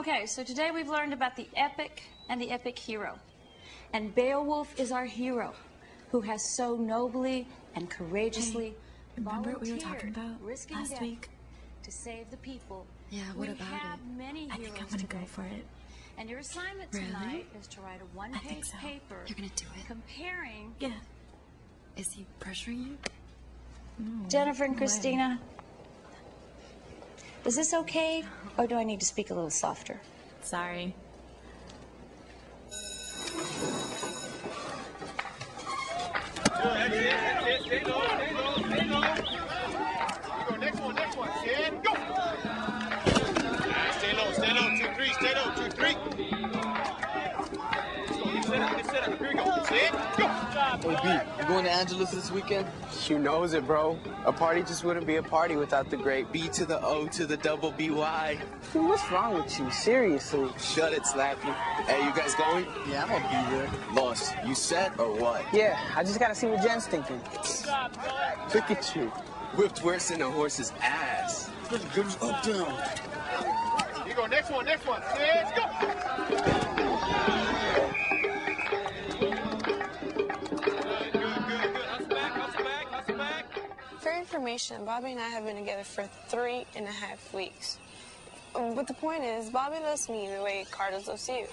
Okay, so today we've learned about the epic and the epic hero. And Beowulf is our hero, who has so nobly and courageously remember what we were volunteered, talking about risking last death week? to save the people. Yeah, what we about have it? Many I think I'm gonna go for it. And your assignment Really? tonight is to write a one-page so. paper You're gonna do it? comparing Yeah. Is he pressuring you? Jennifer and way. Christina. Is this okay, or do I need to speak a little softer? Sorry. Next one, next one. Stand, go. Stay low. Two, three, Hey, B, you going to Angela's this weekend? You knows it, bro. A party just wouldn't be a party without the great B to the O to the double BY. Dude, what's wrong with you? Seriously. Shut it, Slappy. Hey, you guys going? Yeah, I'm gonna be there. Boss, you set or what? Yeah, I just gotta see what Jen's thinking. Look at you. Whipped worse than a horse's ass. Good Up down. Here you go. Next one, next one. Stand, go. Information, Bobby and I have been together for three and a half weeks. But the point is, Bobby loves me the way Carlos loves you.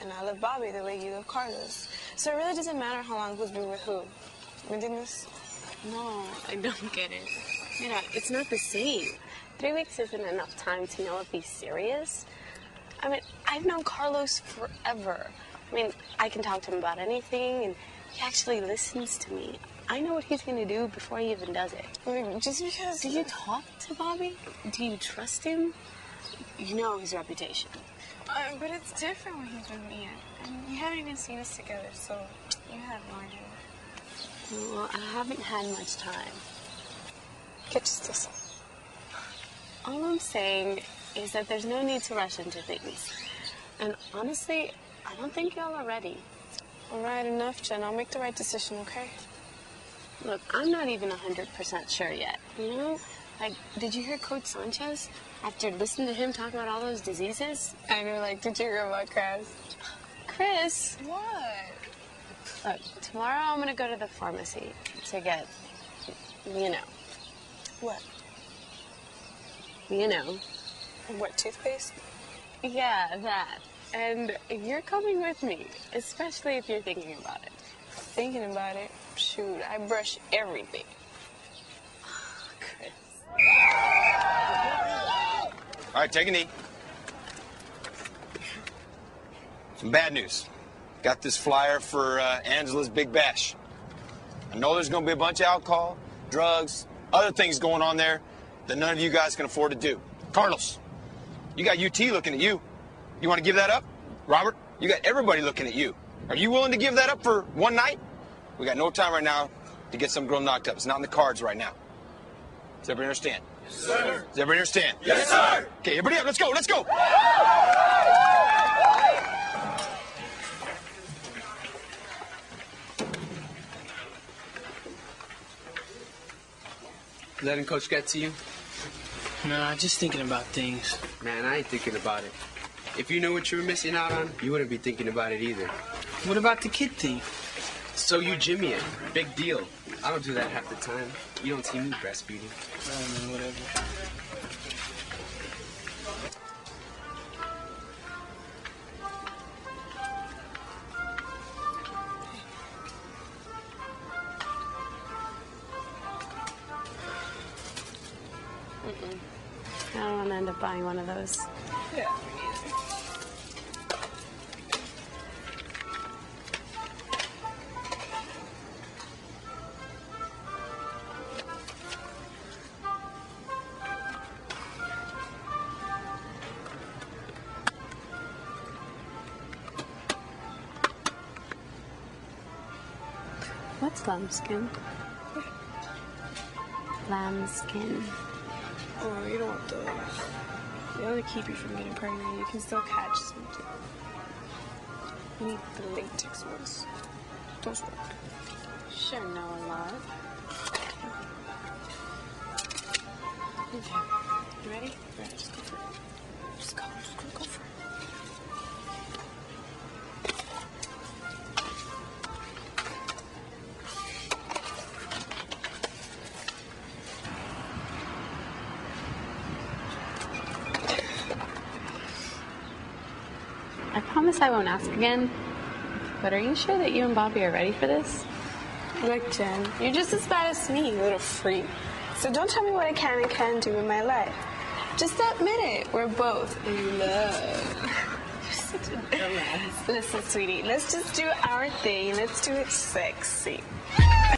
And I love Bobby the way you love Carlos. So it really doesn't matter how long who's been with who. ¿Me entiendes? No, I don't get it. Mira, it's not the same. Three weeks isn't enough time to know if he's serious. I mean, I've known Carlos forever. I mean, I can talk to him about anything, and he actually listens to me. I know what he's gonna do before he even does it. Just because. Do you talk to Bobby? Do you trust him? You know his reputation. Uh, but it's different when he's with me. And you haven't even seen us together, so you have no idea. Well, I haven't had much time. Que chistoso. All I'm saying is that there's no need to rush into things. And honestly, I don't think y'all are ready. All right, enough, Jen. I'll make the right decision, okay? Look, I'm not even 100% sure yet. You know? Like, did you hear Coach Sanchez? After listening to him talk about all those diseases? I know, like, did you hear about Chris? Chris, What? look, tomorrow I'm gonna go to the pharmacy to get, you know, What? you know. What, toothpaste? Yeah, that. And you're coming with me, especially if you're thinking about it. Thinking about it. Shoot, I brush everything. Chris. All right, take a knee. Some bad news. Got this flyer for uh, Angela's Big Bash. I know there's going to be a bunch of alcohol, drugs, other things going on there that none of you guys can afford to do. Carlos, you got UT looking at you. You want to give that up? Robert, you got everybody looking at you. Are you willing to give that up for one night? We got no time right now to get some girl knocked up. It's not in the cards right now. Does everybody understand? Yes, sir. Does everybody understand? Yes, sir. Okay, everybody up. Let's go. Let's go. Letting Coach get to you? Nah, just thinking about things. Man, I ain't thinking about it. If you knew what you were missing out on, you wouldn't be thinking about it either. What about the kid thing? So you Jimmy it. Big deal. I don't do that half the time. You don't see me breastfeeding. I don't know, whatever. I don't want to end up buying one of those. What's lambskin? Lambskin. Oh, you don't want those. They'll keep you from getting pregnant. You can still catch something. You need the latex ones. Those work. Sure know a lot. Okay. You ready? Right, just go for it. Just go. Just go, go for it. I promise I won't ask again. But are you sure that you and Bobby are ready for this? Look, Jen, you're just as bad as me, you little freak. So don't tell me what I can and can't do in my life. Just admit it. We're both in love. You're such a dumbass. Listen, sweetie, let's just do our thing. Let's do it sexy.